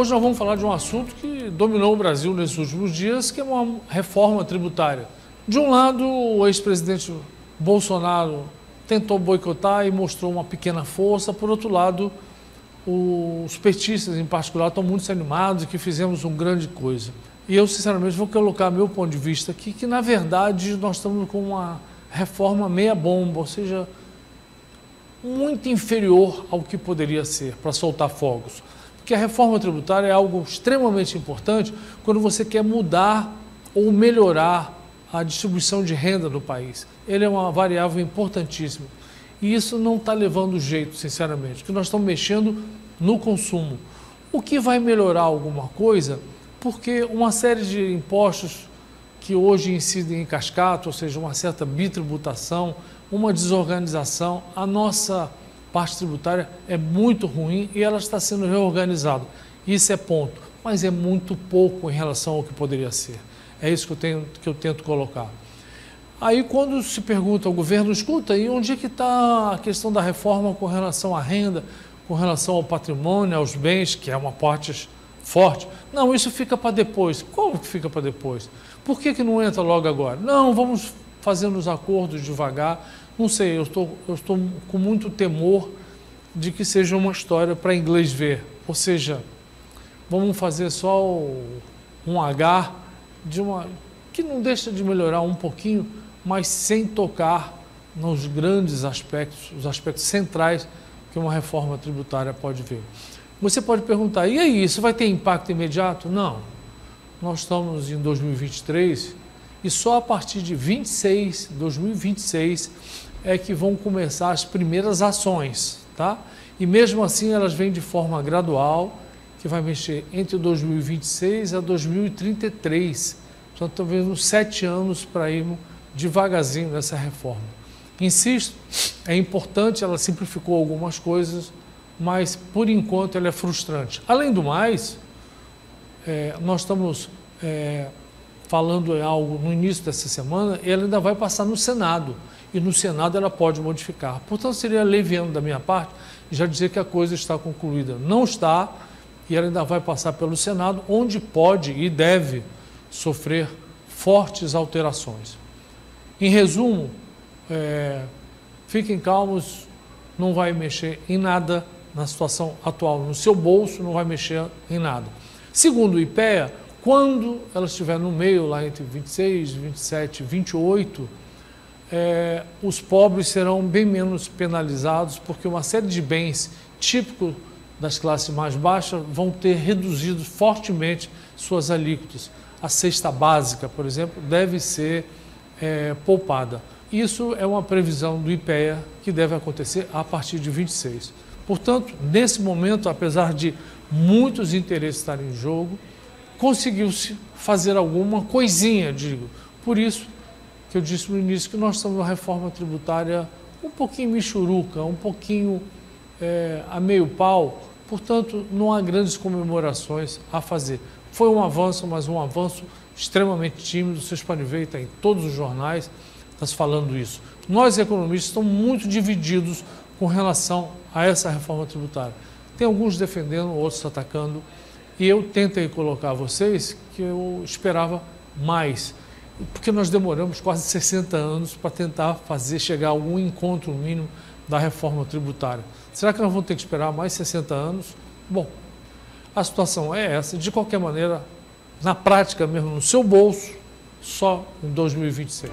Hoje nós vamos falar de um assunto que dominou o Brasil nesses últimos dias, que é uma reforma tributária. De um lado, o ex-presidente Bolsonaro tentou boicotar e mostrou uma pequena força, por outro lado, os petistas em particular estão muito animados e que fizemos uma grande coisa. E eu, sinceramente, vou colocar meu ponto de vista aqui, que na verdade nós estamos com uma reforma meia bomba, ou seja, muito inferior ao que poderia ser para soltar fogos. Porque a reforma tributária é algo extremamente importante quando você quer mudar ou melhorar a distribuição de renda no país. Ele é uma variável importantíssima. E isso não está levando jeito, sinceramente, porque nós estamos mexendo no consumo. O que vai melhorar alguma coisa, porque uma série de impostos que hoje incidem em cascata, ou seja, uma certa bitributação, uma desorganização, a nossa parte tributária é muito ruim e ela está sendo reorganizada. Isso é ponto, mas é muito pouco em relação ao que poderia ser. É isso que eu, tenho, que eu tento colocar. Aí quando se pergunta ao governo, escuta, e onde é que está a questão da reforma com relação à renda, com relação ao patrimônio, aos bens, que é uma parte forte? Não, isso fica para depois. Como que fica para depois? Por que, que não entra logo agora? Não, vamos fazendo os acordos devagar. Não sei, eu estou, eu estou com muito temor de que seja uma história para inglês ver. Ou seja, vamos fazer só um H de uma que não deixa de melhorar um pouquinho mas sem tocar nos grandes aspectos, os aspectos centrais que uma reforma tributária pode ver. Você pode perguntar, e aí, isso vai ter impacto imediato? Não. Nós estamos em 2023 e só a partir de 26, 2026 é que vão começar as primeiras ações, tá? E mesmo assim elas vêm de forma gradual, que vai mexer entre 2026 a 2033. Portanto, talvez uns sete anos para irmos devagarzinho nessa reforma. Insisto, é importante, ela simplificou algumas coisas, mas por enquanto ela é frustrante. Além do mais, é, nós estamos é, falando em algo no início dessa semana, ela ainda vai passar no Senado, e no Senado ela pode modificar. Portanto, seria leviano da minha parte já dizer que a coisa está concluída. Não está, e ela ainda vai passar pelo Senado, onde pode e deve sofrer fortes alterações. Em resumo, é, fiquem calmos, não vai mexer em nada na situação atual. No seu bolso não vai mexer em nada. Segundo o IPEA, quando ela estiver no meio, lá entre 26, 27, 28, é, os pobres serão bem menos penalizados, porque uma série de bens típicos das classes mais baixas vão ter reduzido fortemente suas alíquotas. A cesta básica, por exemplo, deve ser é, poupada. Isso é uma previsão do IPEA que deve acontecer a partir de 26. Portanto, nesse momento, apesar de muitos interesses estarem em jogo, conseguiu-se fazer alguma coisinha, digo. Por isso que eu disse no início que nós estamos numa reforma tributária um pouquinho michuruca, um pouquinho é, a meio pau, portanto, não há grandes comemorações a fazer. Foi um avanço, mas um avanço extremamente tímido, vocês podem ver, está em todos os jornais, está falando isso. Nós, economistas, estamos muito divididos com relação a essa reforma tributária. Tem alguns defendendo, outros atacando, e eu tentei colocar a vocês que eu esperava mais, porque nós demoramos quase 60 anos para tentar fazer chegar a algum encontro mínimo da reforma tributária. Será que nós vamos ter que esperar mais 60 anos? Bom, a situação é essa. De qualquer maneira, na prática mesmo, no seu bolso, só em 2026.